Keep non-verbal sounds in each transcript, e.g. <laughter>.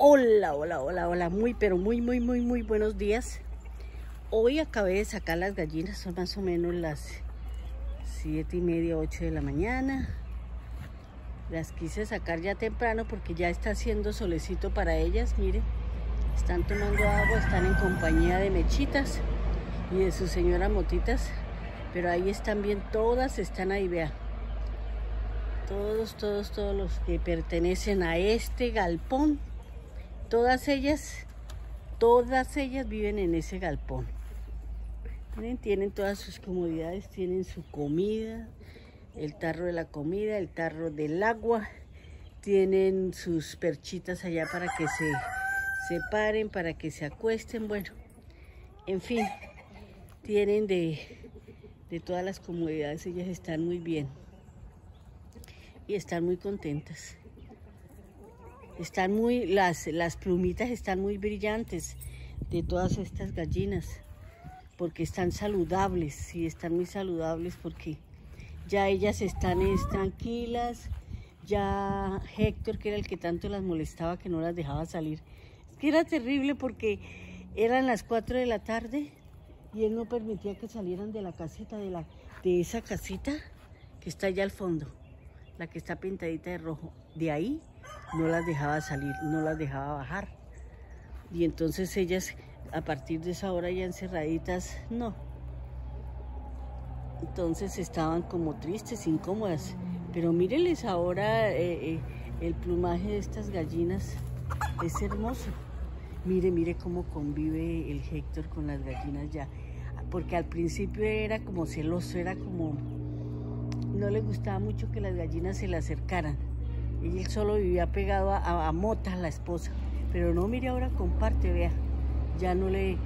Hola, hola, hola, hola, muy, pero muy, muy, muy, muy buenos días. Hoy acabé de sacar las gallinas, son más o menos las siete y media, 8 de la mañana. Las quise sacar ya temprano porque ya está haciendo solecito para ellas, miren. Están tomando agua, están en compañía de mechitas y de su señora motitas. Pero ahí están bien, todas están ahí, vean. Todos, todos, todos los que pertenecen a este galpón Todas ellas, todas ellas viven en ese galpón. Tienen todas sus comodidades, tienen su comida, el tarro de la comida, el tarro del agua, tienen sus perchitas allá para que se separen, para que se acuesten, bueno, en fin, tienen de, de todas las comodidades, ellas están muy bien y están muy contentas. Están muy, las, las plumitas están muy brillantes de todas estas gallinas porque están saludables, sí, están muy saludables porque ya ellas están tranquilas, ya Héctor, que era el que tanto las molestaba, que no las dejaba salir, que era terrible porque eran las 4 de la tarde y él no permitía que salieran de la casita, de, la, de esa casita que está allá al fondo, la que está pintadita de rojo, de ahí no las dejaba salir, no las dejaba bajar. Y entonces ellas, a partir de esa hora ya encerraditas, no. Entonces estaban como tristes, incómodas. Pero mírenles ahora eh, eh, el plumaje de estas gallinas. Es hermoso. Mire, mire cómo convive el Héctor con las gallinas ya. Porque al principio era como celoso, era como... No le gustaba mucho que las gallinas se le acercaran él solo vivía pegado a, Mota, la esposa. Pero no, mire, ahora comparte, vea. Ya no le,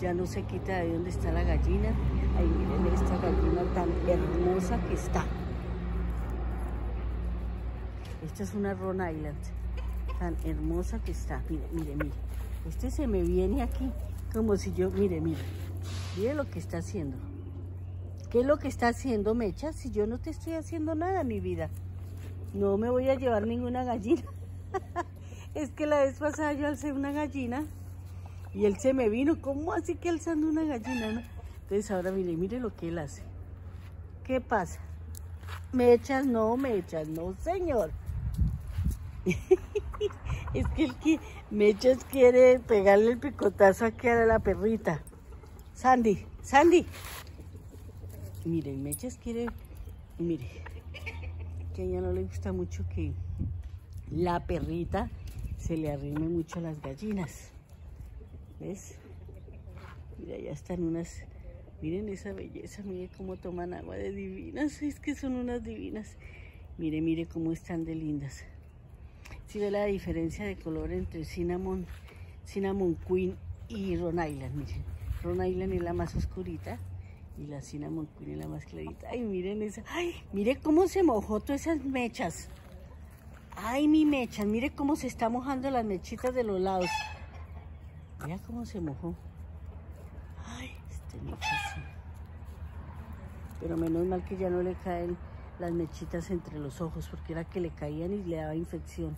ya no se quita de dónde está la gallina. Ahí miren esta gallina tan hermosa que está. Esta es una Ron Island. Tan hermosa que está. Mire, mire, mire. Este se me viene aquí como si yo, mire, mire. Mire lo que está haciendo. ¿Qué es lo que está haciendo, Mecha? Si yo no te estoy haciendo nada, mi vida. No me voy a llevar ninguna gallina. <laughs> es que la vez pasada yo alcé una gallina y él se me vino. ¿Cómo así que alzando una gallina? Entonces ahora mire, mire lo que él hace. ¿Qué pasa? ¿Me echas? No, me echas. No, señor. <laughs> es que el que me echas quiere pegarle el picotazo aquí a la perrita. Sandy, Sandy. Mire, Mechas quiere, mire, que a ella no le gusta mucho que la perrita se le arrime mucho a las gallinas. ¿Ves? Mira, ya están unas... Miren esa belleza, mire cómo toman agua de divinas. Es que son unas divinas. Mire, mire cómo están de lindas. Si ve la diferencia de color entre Cinnamon, Cinnamon Queen y Ron Island, miren. Ron Island es la más oscurita y la cinnamon queen la más clarita. Ay, miren esa. Ay, mire cómo se mojó todas esas mechas. Ay, mi mecha, mire cómo se está mojando las mechitas de los lados. Mira cómo se mojó. Ay, este mecha. Pero menos mal que ya no le caen las mechitas entre los ojos, porque era que le caían y le daba infección.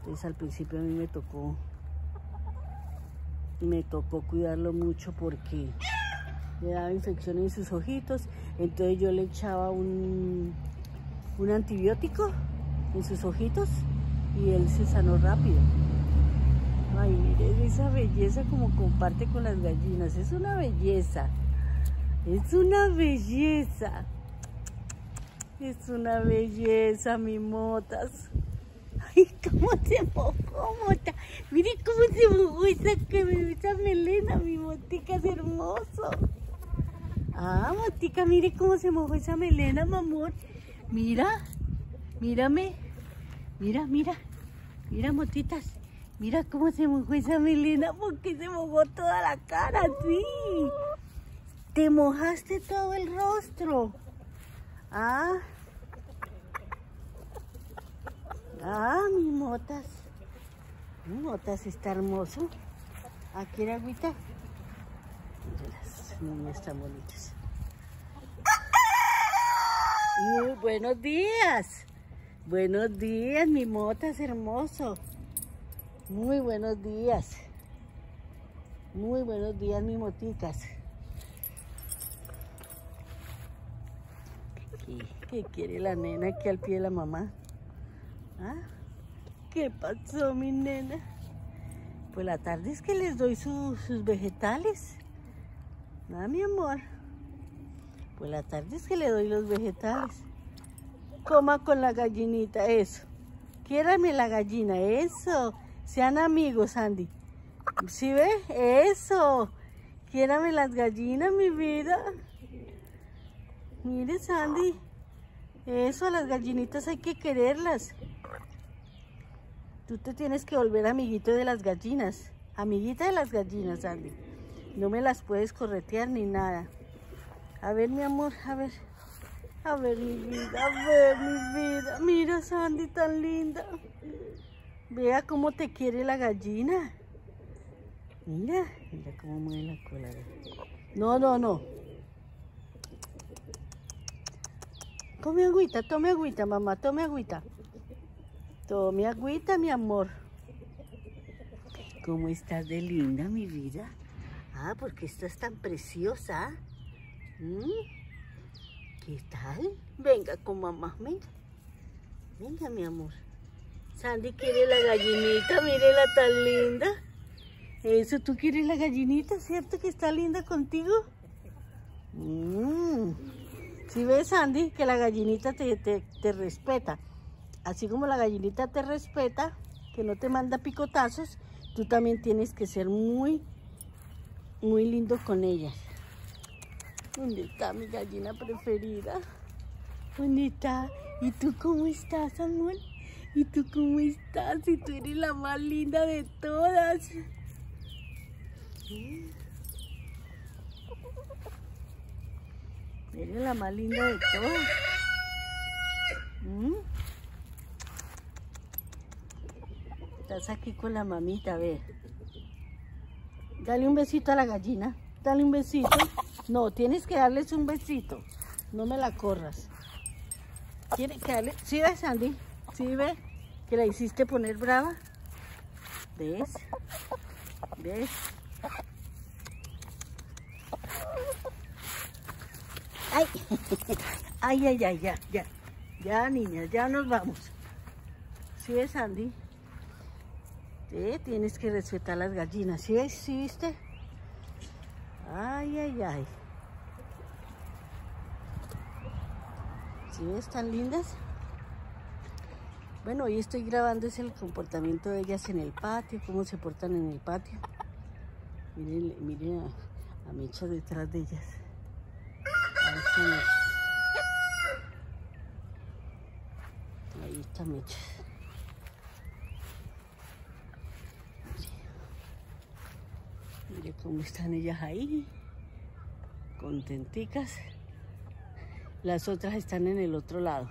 Entonces al principio a mí me tocó, me tocó cuidarlo mucho porque le daba infección en sus ojitos, entonces yo le echaba un, un antibiótico en sus ojitos y él se sanó rápido. Ay, miren esa belleza como comparte con las gallinas, es una belleza, es una belleza, es una belleza, mi motas. Ay, cómo se mojó, mota. Mire cómo se mojó esa, esa melena, mi motica es hermoso. Ah, Motica, mire cómo se mojó esa melena, mamón. Mira, mírame. Mira, mira. Mira, motitas. Mira cómo se mojó esa melena porque se mojó toda la cara, sí. Te mojaste todo el rostro. Ah. Ah, mi motas. Mi motas está hermoso. Aquí era agüita niñas tan bonitas. Muy buenos días. Buenos días, mi motas hermoso. Muy buenos días. Muy buenos días, mis moticas. ¿Qué, quiere la nena aquí al pie de la mamá? ¿Ah? ¿Qué pasó, mi nena? Pues la tarde es que les doy sus vegetales. ¿Ah, mi amor? Pues la tarde es que le doy los vegetales. Coma con la gallinita, eso. Quiérame la gallina, eso. Sean amigos, Andy. ¿Sí ve? Eso. Quiérame las gallinas, mi vida. Mire, Sandy. Eso, las gallinitas hay que quererlas. Tú te tienes que volver amiguito de las gallinas. Amiguita de las gallinas, Sandy. No me las puedes corretear ni nada. A ver, mi amor, a ver. A ver, mi vida, a ver, mi vida. Mira, Sandy, tan linda. Vea cómo te quiere la gallina. Mira, mira cómo mueve la cola. No, no, no. Tome agüita, tome agüita, mamá, tome agüita. Tome agüita, mi amor. ¿Cómo estás de linda, mi vida? Ah, porque estás tan preciosa. ¿Mm? ¿Qué tal? Venga con mamá, venga. Venga, mi amor. Sandy quiere la gallinita, mírela tan linda. Eso, tú quieres la gallinita, ¿cierto que está linda contigo? Mm. Si ves, Sandy, que la gallinita te, te respeta. Así como la gallinita te respeta, que no te manda picotazos, tú también tienes que ser muy, muy lindo con ella. ¿Dónde está mi gallina preferida? Bonita. ¿Y tú cómo estás, Samuel? ¿Y tú cómo estás? Y tú eres la más linda de todas. Eres la más linda de todas. ¿Mm? Estás aquí con la mamita, a ver. Dale un besito a la gallina. Dale un besito. No, tienes que darles un besito. No me la corras. Tienes que darle... ¿Sí ves, Andy? ¿Sí ves? que la hiciste poner brava. ¿Ves? ¿Ves? ¡Ay! <laughs> ¡Ay, ay, ay! Ya, ya. Ya, niñas, ya nos vamos. ¿Sí ves, Andy? Tienes que respetar las gallinas. ¿Sí? ¿Sí viste? Ay, ay, ay. ¿Sí ves tan lindas? Bueno, hoy estoy grabando es el comportamiento de ellas en el patio, cómo se portan en el patio. Miren, miren a, Mecha detrás de ellas. Ahí está Mecha. Mire cómo están ellas ahí, contenticas. Las otras están en el otro lado.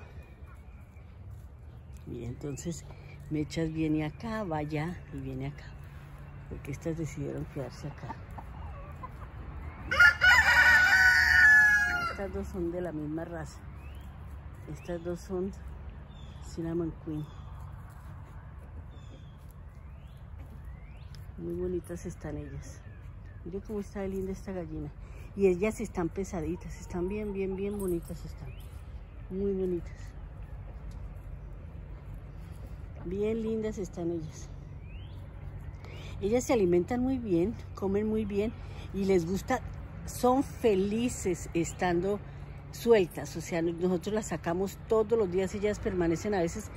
Y entonces Mechas viene acá, va allá y viene acá. Porque estas decidieron quedarse acá. Estas dos son de la misma raza. Estas dos son Cinnamon Queen. Muy bonitas están ellas. Mire cómo está linda esta gallina. Y ellas están pesaditas, están bien, bien, bien bonitas están. Muy bonitas. Bien lindas están ellas. Ellas se alimentan muy bien, comen muy bien y les gusta, son felices estando sueltas. O sea, nosotros las sacamos todos los días, ellas permanecen a veces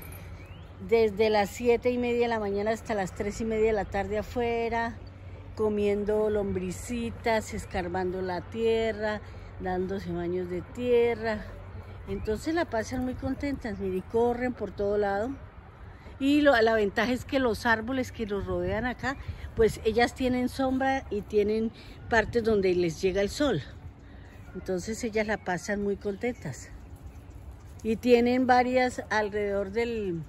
desde las siete y media de la mañana hasta las tres y media de la tarde afuera, comiendo lombricitas, escarbando la tierra, dándose baños de tierra. Entonces la pasan muy contentas, mire, corren por todo lado. Y la ventaja es que los árboles que los rodean acá, pues ellas tienen sombra y tienen partes donde les llega el sol. Entonces ellas la pasan muy contentas. Y tienen varias alrededor del,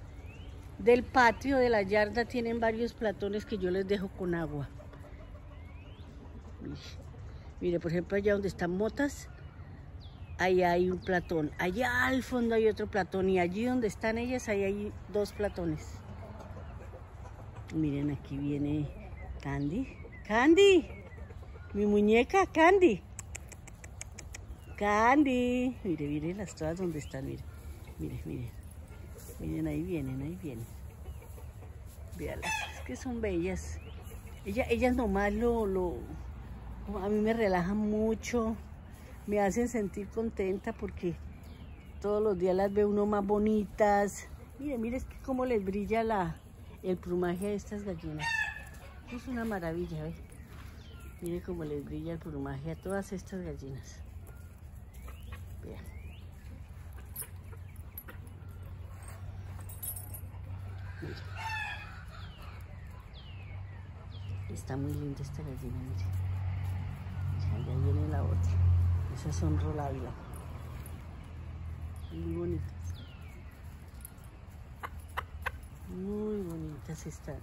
del patio de la yarda, tienen varios platones que yo les dejo con agua. Mire, por ejemplo, allá donde están motas, ahí hay un platón. Allá al fondo hay otro platón y allí donde están ellas, ahí hay dos platones. Miren, aquí viene Candy. Candy, mi muñeca Candy. Candy. Mire, mire las todas donde están, mire. Mire, mire. Miren, ahí vienen, ahí vienen. Véalas, es que son bellas. Ella, ellas nomás lo, a mí me relajan mucho, me hacen sentir contenta porque todos los días las veo uno más bonitas. Mire, mire cómo les brilla la, el plumaje a estas gallinas. Es una maravilla, ¿ve? Mire cómo les brilla el plumaje a todas estas gallinas. Vean. Mire. Está muy linda esta gallina, mire. Viene la otra. Esas son rolávila. Muy bonitas. Muy bonitas están.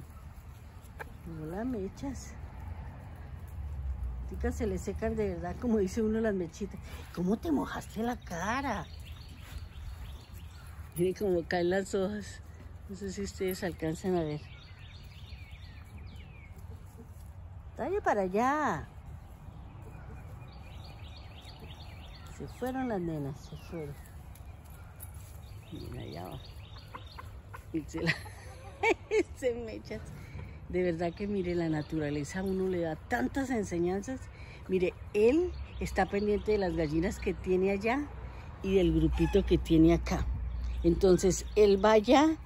No las mechas. Ticas se le secan de verdad, como dice uno las mechitas. ¿Cómo te mojaste la cara? Miren cómo caen las hojas. No sé si ustedes alcanzan a ver. Dale para allá. Se fueron las nenas, se fueron. Miren allá va. Se, la... <laughs> se mechas. De verdad que mire, la naturaleza a uno le da tantas enseñanzas. Mire, él está pendiente de las gallinas que tiene allá y del grupito que tiene acá. Entonces, él va allá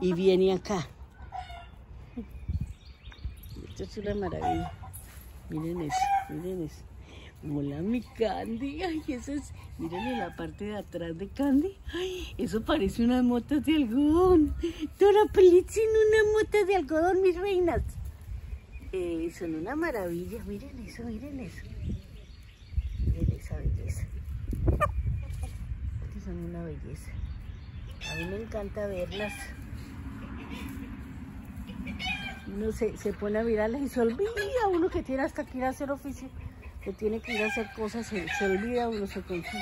y viene acá. Esto es una maravilla. Miren eso, miren eso. Hola, mi Candy. Ay, eso es. Miren en la parte de atrás de Candy. Ay, eso parece unas motas de algodón. Toda película unas motas de algodón, mis reinas. Eh, son una maravilla. Miren eso, miren eso. Miren esa belleza. Estas son una belleza. A mí me encanta verlas. Uno se, se pone a mirarlas y se olvida uno que tiene hasta que ir a hacer oficio tiene que ir a hacer cosas, se, se olvida uno, se confía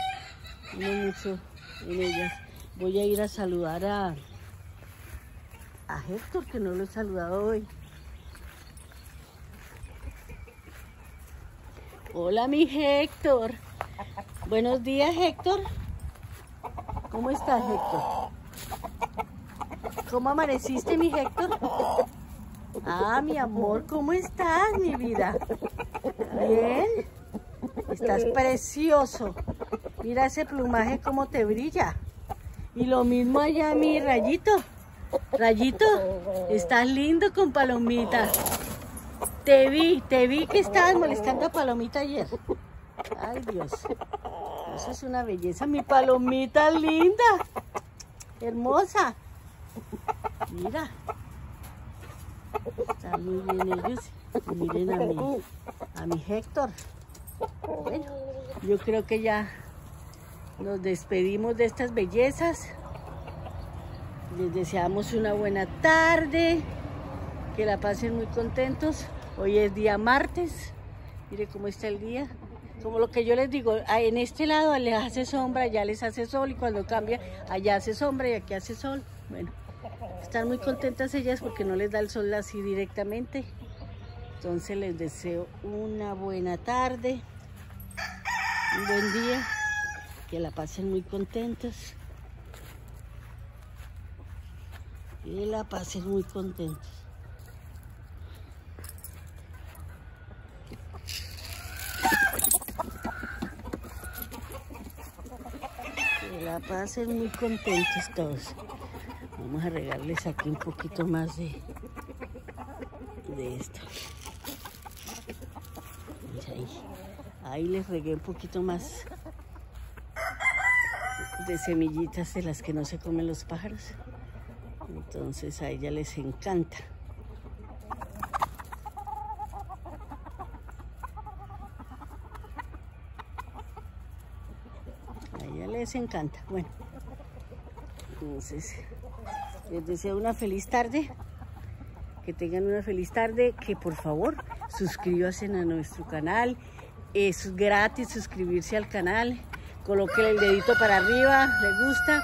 mucho en ellas. Voy a ir a saludar a Héctor, que no lo he saludado hoy. Hola, mi Héctor. Buenos días, Héctor. ¿Cómo estás, Héctor? ¿Cómo amaneciste, mi Héctor? Ah, mi amor, ¿cómo estás, mi vida? Bien. Estás precioso. Mira ese plumaje cómo te brilla. Y lo mismo allá, mi rayito. Rayito, estás lindo con palomitas. Te vi, te vi que estabas molestando a Palomita ayer. Ay, Dios. Eso es una belleza. Mi palomita linda. Hermosa. Mira. Están muy bien ellos. miren a mi, a mi Héctor. Bueno, yo creo que ya nos despedimos de estas bellezas. Les deseamos una buena tarde. Que la pasen muy contentos. Hoy es día martes. Mire cómo está el día. Como lo que yo les digo, en este lado les hace sombra, allá les hace sol y cuando cambia, allá hace sombra y aquí hace sol. Bueno, están muy contentas ellas porque no les da el sol así directamente. Entonces les deseo una buena tarde, un buen día, que la pasen muy contentas. Que la pasen muy contentos. Que la pasen muy contentos todos. Vamos a regarles aquí un poquito más de, de esto. Ahí. Ahí les regué un poquito más de semillitas de las que no se comen los pájaros. Entonces a ella les encanta. A ella les encanta. Bueno, entonces les deseo una feliz tarde. Que tengan una feliz tarde. Que por favor suscríbanse a nuestro canal. Es gratis suscribirse al canal. Coloque el dedito para arriba, le gusta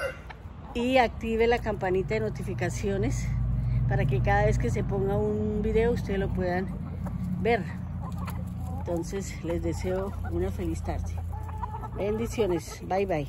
y active la campanita de notificaciones para que cada vez que se ponga un video ustedes lo puedan ver. Entonces les deseo una feliz tarde. Bendiciones. Bye bye.